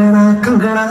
kangana kangana